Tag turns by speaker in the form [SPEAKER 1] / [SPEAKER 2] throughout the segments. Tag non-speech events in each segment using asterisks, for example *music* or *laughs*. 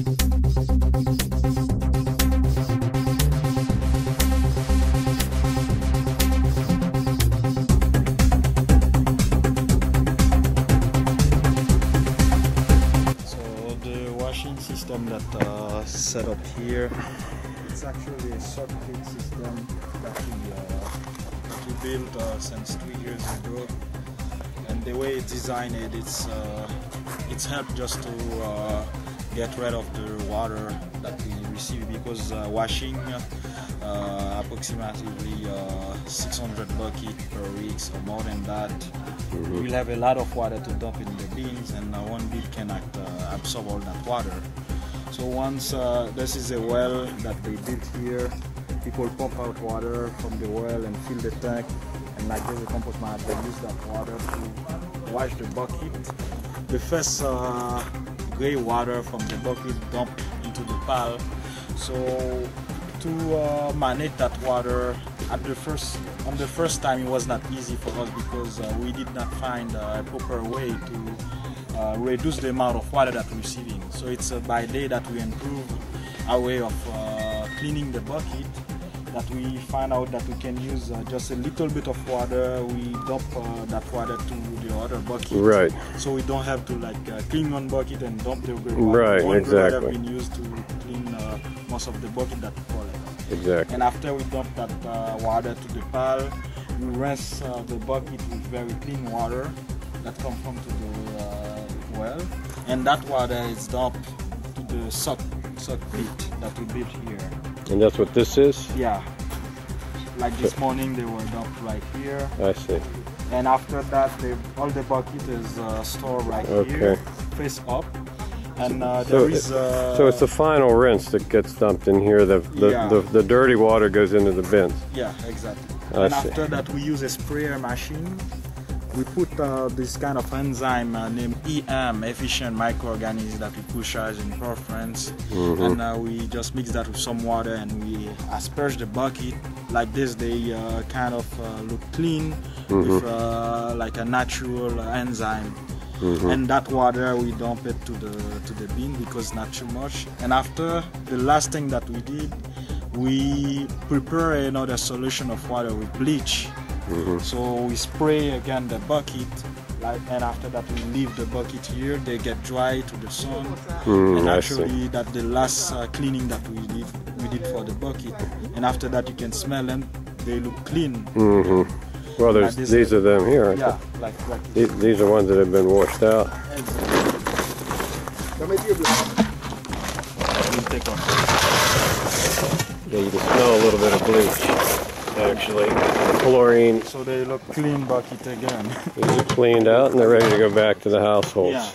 [SPEAKER 1] So the washing system that uh, set up here, it's actually a circuit system that we, uh, we built uh, since three years ago. And the way it's designed it, it's uh, it's helped just to uh, get rid of the water that we receive because uh, washing uh, approximately uh, 600 bucket per week or more than that. We'll have a lot of water to dump in the bins, and uh, one bin cannot uh, absorb all that water. So once uh, this is a well that they built here, people pump out water from the well and fill the tank, and like every compost man, they use that water to wash the bucket. The first uh, gray water from the bucket dumped into the pile. So to uh, manage that water at the first on the first time it was not easy for us because uh, we did not find a proper way to uh, reduce the amount of water that we're receiving so it's uh, by day that we improve our way of uh, cleaning the bucket that we find out that we can use uh, just a little bit of water we dump uh, that water to the other bucket
[SPEAKER 2] Right.
[SPEAKER 1] so we don't have to like uh, clean one bucket and dump the water
[SPEAKER 2] Right,
[SPEAKER 1] one gray water
[SPEAKER 2] exactly.
[SPEAKER 1] been used to clean uh, most of the bucket that we collect
[SPEAKER 2] Exactly.
[SPEAKER 1] and after we dump that uh, water to the pile, we rinse uh, the bucket with very clean water that comes from to the uh, well, and that water is dumped to the suck suck pit that we built here.
[SPEAKER 2] And that's what this is?
[SPEAKER 1] Yeah, like this morning they were dumped right here,
[SPEAKER 2] I see.
[SPEAKER 1] and after that, they, all the bucket is uh, stored right
[SPEAKER 2] Okay.
[SPEAKER 1] here, face up, and uh,
[SPEAKER 2] So,
[SPEAKER 1] there is. Uh,
[SPEAKER 2] so it's the final rinse that gets dumped in here. The the,
[SPEAKER 1] Yeah.
[SPEAKER 2] the, the dirty water goes into the bins.
[SPEAKER 1] Yeah, exactly.
[SPEAKER 2] I
[SPEAKER 1] and
[SPEAKER 2] see.
[SPEAKER 1] after that, we use a sprayer machine. We put uh, this kind of enzyme uh, named EM, efficient microorganism that we push out in preference,
[SPEAKER 2] Mm-hmm.
[SPEAKER 1] and uh, we just mix that with some water and we asperge the bucket. Like this, they uh, kind of uh, look clean
[SPEAKER 2] Mm-hmm.
[SPEAKER 1] with uh, like a natural enzyme.
[SPEAKER 2] Mm-hmm.
[SPEAKER 1] And that water we dump it to the to the bin because not too much. And after the last thing that we did, we prepare another solution of water with bleach. So we spray again the bucket, like, and after that we leave the bucket here. They get dry to the sun,
[SPEAKER 2] Mm,
[SPEAKER 1] and actually that the last uh, cleaning that we did we did for the bucket. And after that you can smell them; they look clean.
[SPEAKER 2] hmm Well, there's
[SPEAKER 1] Like
[SPEAKER 2] these are them here.
[SPEAKER 1] Yeah, like like?
[SPEAKER 2] These, these are ones that have been washed out. Yeah, you can smell a little bit of bleach, actually. Chlorine.
[SPEAKER 1] So they look clean bucket again. *laughs*
[SPEAKER 2] These are cleaned out and they're ready to go back to the households.
[SPEAKER 1] Yeah.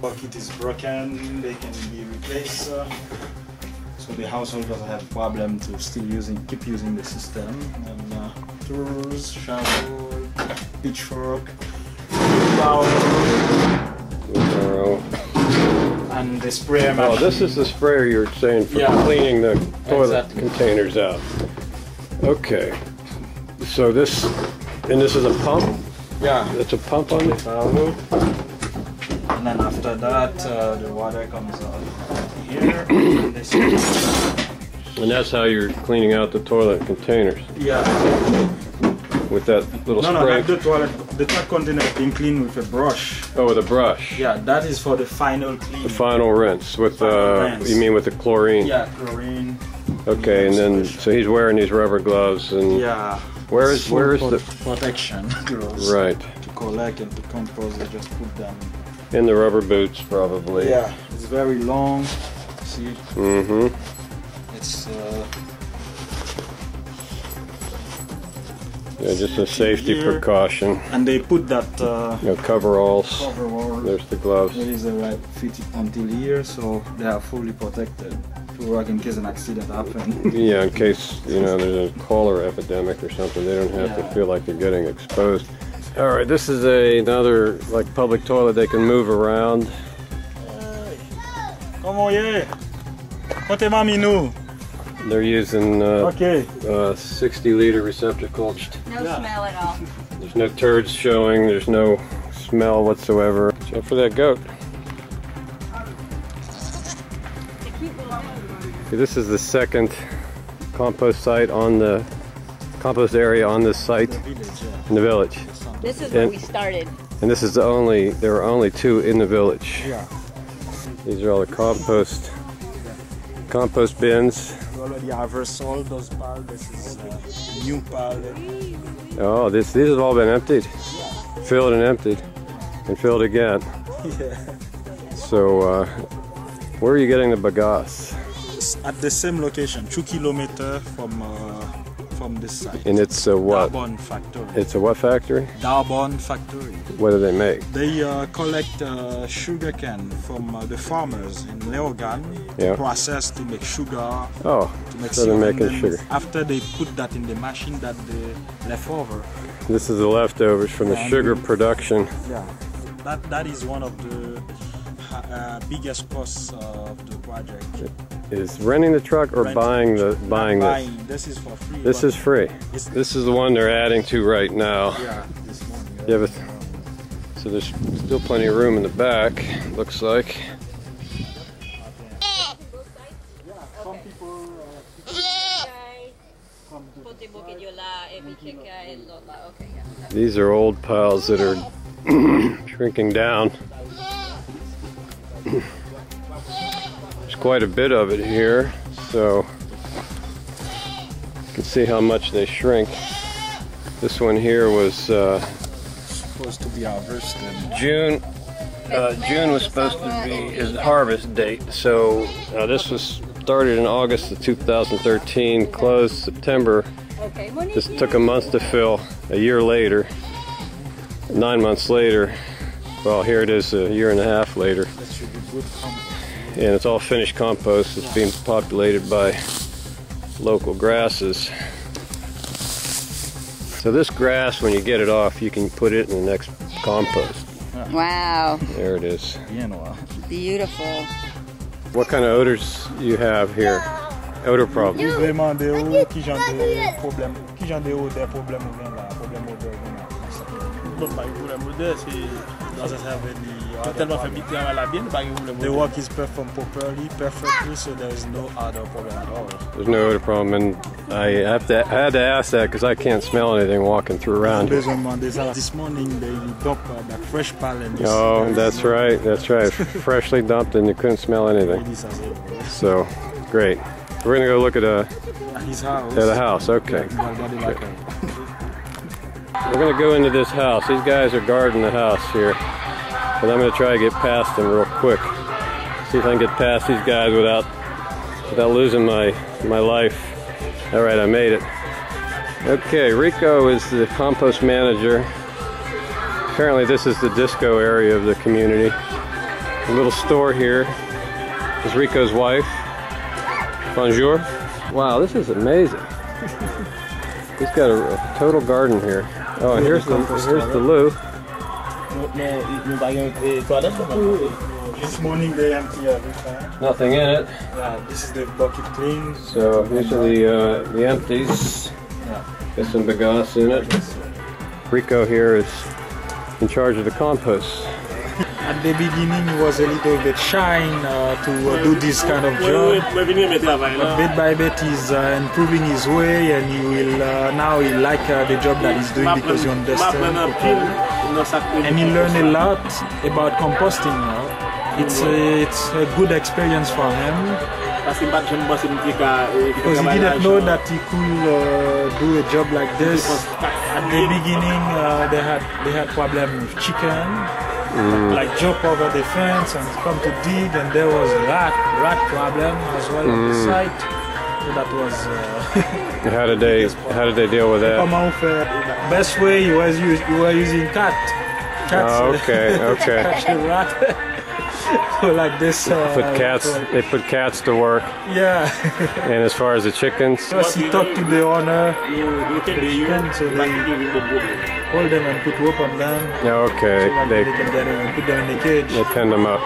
[SPEAKER 1] Bucket is broken, they can be replaced. uh, so the household doesn't have problem to still using, keep using the system. And uh, tools, shovel, pitchfork, bowl,
[SPEAKER 2] Wheelbarrow.
[SPEAKER 1] And the sprayer
[SPEAKER 2] Oh, this is the sprayer you were saying for
[SPEAKER 1] Yeah.
[SPEAKER 2] cleaning the toilet
[SPEAKER 1] Exactly.
[SPEAKER 2] containers out. Okay. So this, and this is a pump?
[SPEAKER 1] yeah.
[SPEAKER 2] It's a pump on it?
[SPEAKER 1] Power. And then after that, uh, the water comes out here. *coughs* and this
[SPEAKER 2] And that's how you're cleaning out the toilet containers
[SPEAKER 1] yeah.
[SPEAKER 2] With that little
[SPEAKER 1] No, no,
[SPEAKER 2] spray.
[SPEAKER 1] not the toilet. The toilet container is being cleaned with a brush.
[SPEAKER 2] Oh, with a brush.
[SPEAKER 1] Yeah, that is for the final clean.
[SPEAKER 2] The final rinse with
[SPEAKER 1] Final
[SPEAKER 2] uh,
[SPEAKER 1] rinse.
[SPEAKER 2] you mean with the chlorine?
[SPEAKER 1] Yeah, chlorine.
[SPEAKER 2] Okay, and then so he's wearing these rubber gloves and
[SPEAKER 1] Yeah.
[SPEAKER 2] Where is where is the
[SPEAKER 1] protection *laughs* gloves
[SPEAKER 2] right
[SPEAKER 1] to collect and to compose? They just put them.
[SPEAKER 2] in the rubber boots probably.
[SPEAKER 1] Yeah, it's very long. See,
[SPEAKER 2] Mm-hmm.
[SPEAKER 1] it's. Uh,
[SPEAKER 2] Yeah, just a safety
[SPEAKER 1] Here.
[SPEAKER 2] precaution.
[SPEAKER 1] and they put that uh,
[SPEAKER 2] You know, coveralls.
[SPEAKER 1] coverall.
[SPEAKER 2] There's the gloves.
[SPEAKER 1] There is a right fit until here, so they are fully protected to work in case an accident happens. *laughs*
[SPEAKER 2] Yeah, in case you know there's a cholera epidemic or something, they don't have to feel like they're getting exposed. All right, this is a, another like public toilet they can move around.
[SPEAKER 1] Comment est? Kote mami nou?
[SPEAKER 2] They're using uh,
[SPEAKER 1] okay.
[SPEAKER 2] Uh, 60 liter receptacle.
[SPEAKER 3] No
[SPEAKER 1] yeah.
[SPEAKER 3] smell at all.
[SPEAKER 2] There's no turds showing, there's no smell whatsoever. Except for that goat. This is the second compost site on the compost area on this site in
[SPEAKER 1] the village.
[SPEAKER 2] In the village.
[SPEAKER 3] This is
[SPEAKER 2] and, where
[SPEAKER 3] we started.
[SPEAKER 2] And this is the only, there are only two in the village.
[SPEAKER 1] Yeah.
[SPEAKER 2] These are all the compost compost bins.
[SPEAKER 1] We already all those pallets. This is new pallet.
[SPEAKER 2] Oh, this, these have all been emptied, filled and emptied, and filled again.
[SPEAKER 1] Yeah.
[SPEAKER 2] So, uh, where are you getting the bagasse?
[SPEAKER 1] It's at the same location, two kilometer from uh, from this site.
[SPEAKER 2] And it's a what?
[SPEAKER 1] Darbonne factory.
[SPEAKER 2] It's a what factory?
[SPEAKER 1] Darbonne factory.
[SPEAKER 2] What do they make?
[SPEAKER 1] They uh, collect uh, sugar cane from uh, the farmers in Leogane
[SPEAKER 2] Yeah.
[SPEAKER 1] to process to make sugar,
[SPEAKER 2] Oh,
[SPEAKER 1] to make
[SPEAKER 2] so they're making sugar.
[SPEAKER 1] After they put that in the machine that they left over.
[SPEAKER 2] This is the leftovers from the
[SPEAKER 1] And
[SPEAKER 2] sugar production.
[SPEAKER 1] Yeah. That that is one of the uh, biggest costs of the project.
[SPEAKER 2] Is renting the truck or
[SPEAKER 1] Rent-
[SPEAKER 2] buying the
[SPEAKER 1] Not
[SPEAKER 2] buying this?
[SPEAKER 1] buying. This is for free.
[SPEAKER 2] This is free. This is the one they're adding to right now.
[SPEAKER 1] yeah. This one.
[SPEAKER 2] You have a- So there's still plenty of room in the back, looks like.
[SPEAKER 1] Some people
[SPEAKER 3] Okay, yeah.
[SPEAKER 2] These are old piles that are *clears throat* shrinking down. There's quite a bit of it here, so you can see how much they shrink. This one here was uh,
[SPEAKER 1] supposed to be harvested.
[SPEAKER 2] June. Uh, June was supposed to be his harvest date, so uh, this was started in August of 2013, closed September
[SPEAKER 3] Okay,
[SPEAKER 2] This took a month to fill. A year later, nine months later, well, here it is a year and a half later,
[SPEAKER 1] That should be good compost.
[SPEAKER 2] and it's all finished compost. It's being populated by local grasses. So this grass, when you get it off, you can put it in the next compost.
[SPEAKER 3] Wow,
[SPEAKER 2] There it is.
[SPEAKER 3] Beautiful.
[SPEAKER 2] What kind of odors you have here? Odor problems.
[SPEAKER 1] Vraiment de ou qui genre de problème, qui genre de ou problèmes ou bien là, problème odeur.
[SPEAKER 4] Bon, pas problème modèle, c'est
[SPEAKER 1] Doesn't have any other
[SPEAKER 4] tellement fait
[SPEAKER 1] problem.
[SPEAKER 4] travail là bien, pas de
[SPEAKER 1] The work is performed properly, perfectly, so there is no other problem at all.
[SPEAKER 2] There's no other problem, and I have to I had to ask that because I can't smell anything walking through around here.
[SPEAKER 1] Besoin de demander ça. This morning they dump uh, that fresh pallet.
[SPEAKER 2] Oh, that's right. That's right. *laughs* Freshly dumped, and you couldn't smell anything.
[SPEAKER 1] This has it.
[SPEAKER 2] So, great. We're gonna go look at a
[SPEAKER 1] At his house.
[SPEAKER 2] at the house. Okay.
[SPEAKER 1] Yeah, body like a-
[SPEAKER 2] We're gonna go into this house. These guys are guarding the house here, but I'm gonna try to get past them real quick. See if I can get past these guys without without losing my my life. All right, I made it. Okay, Rico is the compost manager. Apparently, this is the disco area of the community. A little store here is Rico's wife. Bonjour. Wow, this is amazing. *laughs* He's got a, a total garden here. Oh, and here's the here's the loo.
[SPEAKER 4] Mais nous avons des toilettes dedans.
[SPEAKER 1] This morning they empty everything.
[SPEAKER 2] Nothing in it.
[SPEAKER 1] Yeah, this is the bucket clean.
[SPEAKER 2] So these are the uh, the empties. Got some bagasse in it. Rico here is in charge of the compost.
[SPEAKER 1] At the beginning, he was a little bit shy uh, to uh, do this kind of job.
[SPEAKER 4] Moi, venir me travailler
[SPEAKER 1] But bit by bit, he's uh, improving his way, and he will uh, now he like uh, the job that he's doing because he understands.
[SPEAKER 4] Un pile dans sa
[SPEAKER 1] And he learned a lot about composting now. It's a, it's a good experience for him
[SPEAKER 4] Parce que pas de jeunes boss qui ka
[SPEAKER 1] because he didn't know that he could uh, do a job like this. At the beginning, uh, they had they had problem with chicken, like jump over the fence and come to dig, and there was rat rat problem as well on the site. That was. Uh, *laughs*
[SPEAKER 2] How did they how did they deal with that?
[SPEAKER 1] Fait? Best way was use, he was using cat. Cats.
[SPEAKER 2] Oh, okay, *laughs* okay.
[SPEAKER 1] rat. *laughs* so like this. Uh,
[SPEAKER 2] Put cats they put cats to work.
[SPEAKER 1] Yeah.
[SPEAKER 2] And as far as the chickens,
[SPEAKER 1] First he talked to the owner,
[SPEAKER 4] sommes des
[SPEAKER 1] chicken, so they
[SPEAKER 4] qui vivent de problème.
[SPEAKER 1] hold them and put rope on them.
[SPEAKER 2] yeah, okay,
[SPEAKER 1] So that
[SPEAKER 2] they
[SPEAKER 1] they can get in and put them in the cage.
[SPEAKER 2] they pin them up.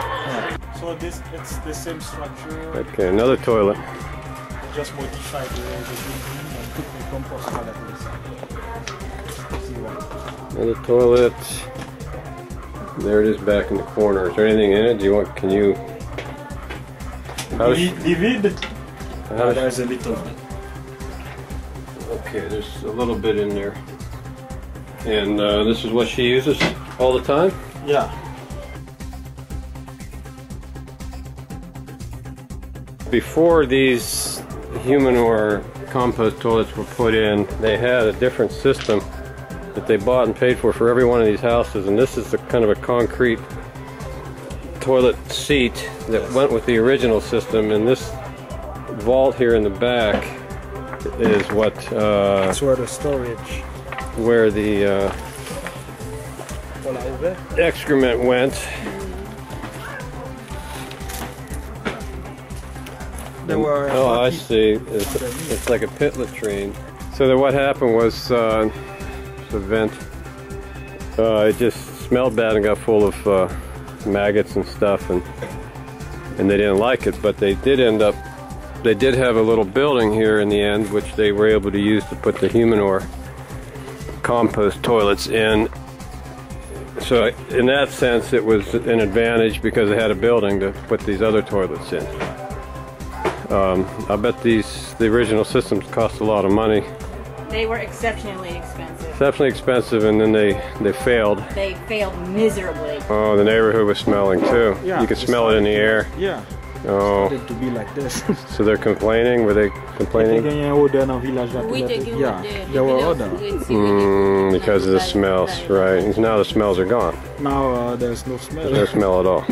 [SPEAKER 1] So this it's the same structure.
[SPEAKER 2] Okay, another toilet.
[SPEAKER 1] Just modify the, the building and put the compost pallet inside. See what?
[SPEAKER 2] Another toilet. There it is back in the corner. Is there anything in it? Do you want? Can you? How's-
[SPEAKER 1] Livid, livid.
[SPEAKER 2] How's-
[SPEAKER 1] there's a little bit.
[SPEAKER 2] Okay, there's a little bit in there. And uh, this is what she uses all the time?
[SPEAKER 1] Yeah.
[SPEAKER 2] Before these Humanure compost toilets were put in, they had a different system that they bought and paid for for every one of these houses. And this is the kind of a concrete toilet seat that went with the original system. And this vault here in the back is what uh,
[SPEAKER 1] That's where the storage.
[SPEAKER 2] where the uh, excrement went.
[SPEAKER 1] There were.
[SPEAKER 2] Oh, I see. It's, it's like a pit latrine. So then what happened was uh, the vent, uh, it just smelled bad and got full of uh, maggots and stuff, and and they didn't like it. But they did end up, they did have a little building here in the end, which they were able to use to put the Humanure compost toilets in. So in that sense, it was an advantage because it had a building to put these other toilets in. Um, I bet these the original systems cost a lot of money,
[SPEAKER 3] They were exceptionally expensive.
[SPEAKER 2] exceptionally expensive, and then they they failed.
[SPEAKER 3] They failed miserably.
[SPEAKER 2] Oh, the neighborhood was smelling too.
[SPEAKER 1] Yeah,
[SPEAKER 2] you could smell it in the air.
[SPEAKER 1] Yeah.
[SPEAKER 2] Oh,
[SPEAKER 1] Started to be like this. *laughs*
[SPEAKER 2] so they're complaining. Were they complaining?
[SPEAKER 1] ganhé un odeur dans le village là.
[SPEAKER 3] Oui,
[SPEAKER 1] tout
[SPEAKER 3] they
[SPEAKER 1] Yeah,
[SPEAKER 3] it.
[SPEAKER 1] there were odor.
[SPEAKER 2] Mm, because of the smells, right? Now the smells are gone.
[SPEAKER 1] Now uh, there's no smell.
[SPEAKER 2] No smell at all.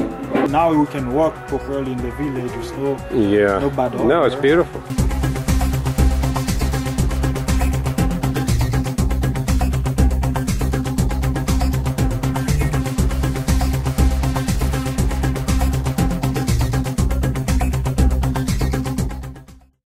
[SPEAKER 1] Now we can walk properly in the village. There's no
[SPEAKER 2] Yeah.
[SPEAKER 1] No bad
[SPEAKER 2] No, it's beautiful.